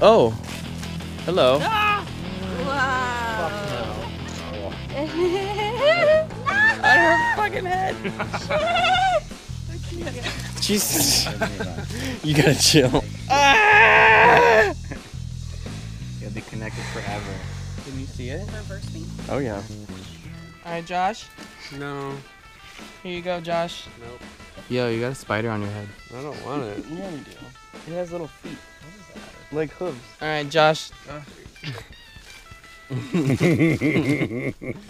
Oh. Hello. On her fucking head. Jesus. you gotta chill. Ah! You'll be connected forever. Can you see it? Reverse me. Oh yeah. All right, Josh. No, Here you go, Josh. nope. Yo, you got a spider on your head. I don't want it. Yeah, we do. It has little feet. What is that? Like hooves. All right, Josh. Uh.